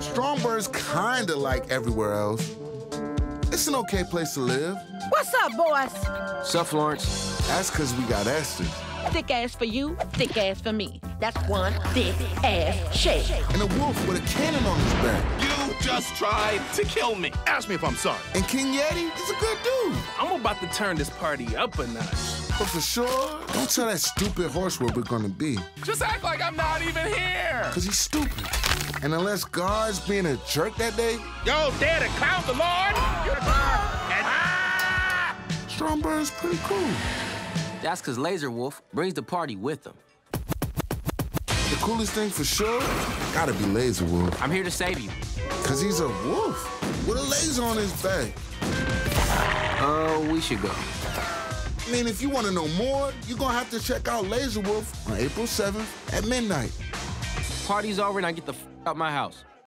Strongburg's kinda like everywhere else. It's an okay place to live. What's up, boys? Sup, Florence? That's because we got Esther. Thick ass for you, thick ass for me. That's one thick ass shake. And a wolf with a cannon on his back. You just tried to kill me. Ask me if I'm sorry. And King Yeti is a good dude. I'm about to turn this party up a notch. But for sure, don't tell that stupid horse where we're gonna be. Just act like I'm not even here. Cause he's stupid. And unless God's being a jerk that day, Yo, dare to clown the Lord? Strongburg's pretty cool. That's because Lazor Wulf brings the party with him. The coolest thing for sure, gotta be Lazor Wulf. I'm here to save you. Cause he's a wolf with a laser on his back. Uh, we should go. I mean, if you wanna know more, you're gonna have to check out Lazor Wulf on April 7th at midnight. Party's over and I get the f out my house.